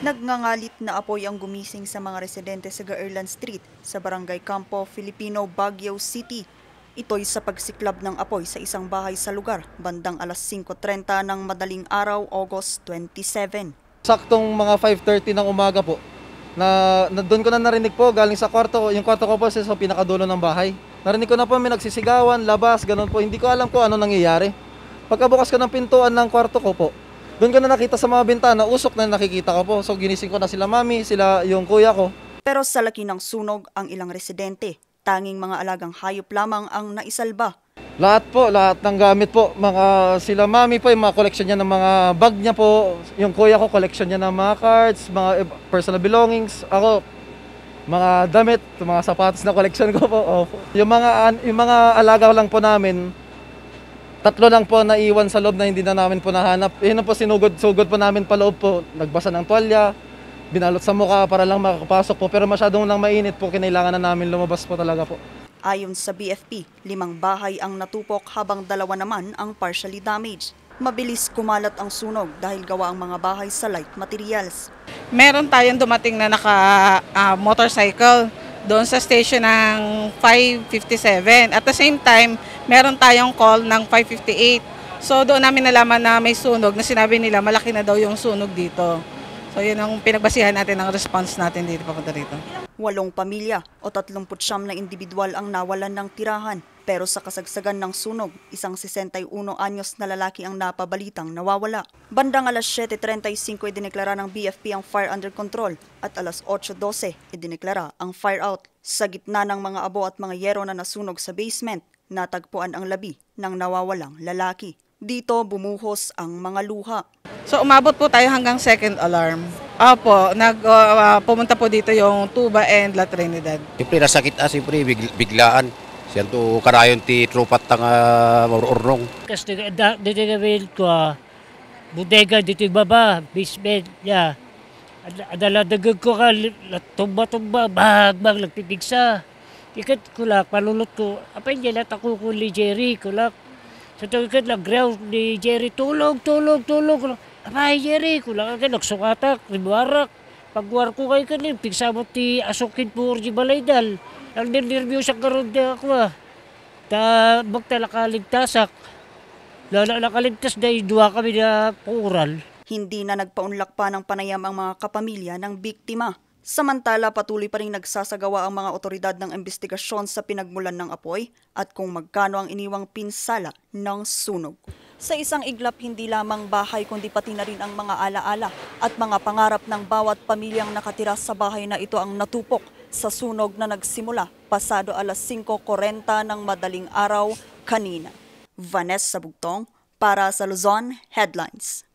Nangangalit na apoy ang gumising sa mga residente sa Gaerlan Street sa Barangay Campo, Filipino, Baguio City. Ito'y sa pagsiklab ng apoy sa isang bahay sa lugar bandang alas 5.30 ng madaling araw, August 27. Saktong mga 5.30 ng umaga po, na, na doon ko na narinig po galing sa kwarto ko. Yung kwarto ko po sa sa pinakadulo ng bahay. Narinig ko na po may nagsisigawan, labas, ganun po. Hindi ko alam kung ano nangyayari. Pagkabukas ko ng pintuan ng kwarto ko po, doon ko na nakita sa mga bintana, usok na nakikita ko po. So ginising ko na sila mami, sila yung kuya ko. Pero sa laki ng sunog ang ilang residente. Tanging mga alagang hayop lamang ang naisalba. Lahat po, lahat ng gamit po. Mga sila mami po, yung mga collection niya ng mga bag niya po. Yung kuya ko, collection niya ng mga cards, mga personal belongings. Ako, mga damit, mga sapatos na collection ko po. Opo. Yung mga yung mga alaga lang po namin, tatlo lang po naiwan sa loob na hindi na namin po nahanap. Yun na po sinugod-sugod po namin pa loob po. Nagbasa ng tuwalya, binalot sa mukha para lang makakapasok po. Pero masyadong nang mainit po, kinailangan na namin lumabas po talaga po. Ayon sa BFP, limang bahay ang natupok habang dalawa naman ang partially damaged. Mabilis kumalat ang sunog dahil gawa ang mga bahay sa light materials. meron tayong dumating na naka ah, motorcycle doon sa station ng 557. At the same time, meron tayong call ng 558. So doon namin nalaman na may sunog na sinabi nila malaki na daw yung sunog dito. So yun ang pinagbasihan natin ng response natin dito papunta rito. Walong pamilya o 39 na individual ang nawalan ng tirahan. Pero sa kasagsagan ng sunog, isang 61 anyos na lalaki ang napabalitang nawawala. Bandang alas 7.35 idineklara ng BFP ang fire under control at alas 8.12 idineklara ang fire out. Sa gitna ng mga abo at mga yero na nasunog sa basement, natagpuan ang labi ng nawawalang lalaki. Dito bumuhos ang mga luha. So umabot po tayo hanggang second alarm. Opo, nag, ah, pumunta po dito yung Tuba and La Trinidad. Siyempre, nasakit ah, siyempre, big- biglaan. Siyan to karayon ti trupat tang uh, ururnong. Kasi da, dito gawin ko, bodega dito yung baba, basement niya. Ad- Adala dagag ko ka, tumba-tumba, bahag-bahag, nagpipigsa. Ikat kulak, palulot ko. Apa yung jalat ako ko ni Jerry, kulak. Sa so, ikat lang, ground ni Jerry, tulog, tulog, tulog. Apa Jerry, kulak ka, nagsukatak, ribuarak. Pagwar ko kayo kanin, pigsa mo ti asukin po orji balaydal. Ang nirnervyo sa karoon di ako ah. Ta, magtalakaligtasak. Lala nakaligtas dahil dua kami na pural. Hindi na nagpaunlak pa ng panayam ang mga kapamilya ng biktima. Samantala, patuloy pa rin nagsasagawa ang mga otoridad ng investigasyon sa pinagmulan ng apoy at kung magkano ang iniwang pinsala ng sunog. Sa isang iglap, hindi lamang bahay kundi pati na rin ang mga alaala at mga pangarap ng bawat pamilyang nakatira sa bahay na ito ang natupok sa sunog na nagsimula pasado alas 5.40 ng madaling araw kanina. Vanessa Bugtong para sa Luzon Headlines.